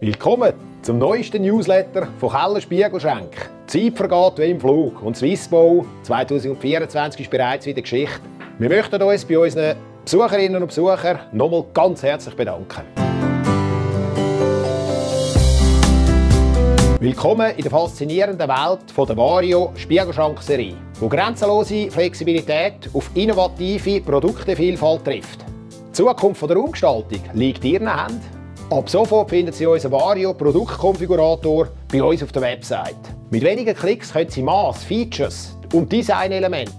Willkommen zum neuesten Newsletter von Keller Spiegelschenk. Die Zeit vergeht wie im Flug und Swissbow 2024 ist bereits wieder Geschichte. Wir möchten uns bei unseren Besucherinnen und Besuchern nochmal ganz herzlich bedanken. Willkommen in der faszinierenden Welt der Vario Spiegelschrankserie, wo grenzenlose Flexibilität auf innovative Produktevielfalt trifft. Die Zukunft der Umgestaltung liegt in Ihren Händen Ab sofort finden Sie unseren Vario Produktkonfigurator bei uns auf der Website. Mit wenigen Klicks können Sie Maß, Features und Designelemente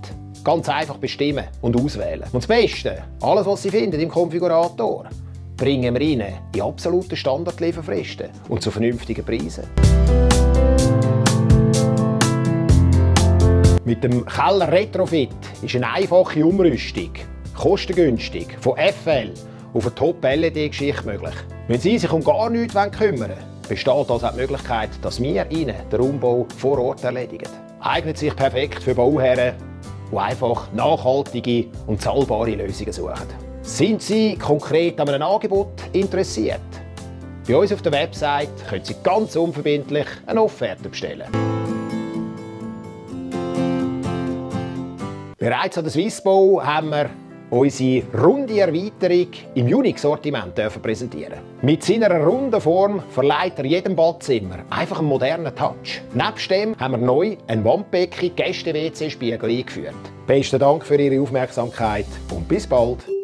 ganz einfach bestimmen und auswählen. Und das Beste, alles was Sie finden im Konfigurator, bringen wir Ihnen in absoluten Standardlieferfristen und zu vernünftigen Preisen. Mit dem Keller Retrofit ist eine einfache Umrüstung, kostengünstig, von FL auf eine Top-LED-Geschichte möglich. Wenn Sie sich um gar nichts kümmern wollen, besteht also die Möglichkeit, dass wir Ihnen den Umbau vor Ort erledigen. Eignet sich perfekt für Bauherren, die einfach nachhaltige und zahlbare Lösungen suchen. Sind Sie konkret an einem Angebot interessiert? Bei uns auf der Website können Sie ganz unverbindlich eine Offerte bestellen. Bereits an der Swissbau haben wir unsere runde Erweiterung im Unix-Sortiment präsentieren Mit seiner runden Form verleiht er jedem Badzimmer einfach einen modernen Touch. Nebst dem haben wir neu einen Wandbecken Gäste-WC-Spiegel eingeführt. Besten Dank für Ihre Aufmerksamkeit und bis bald!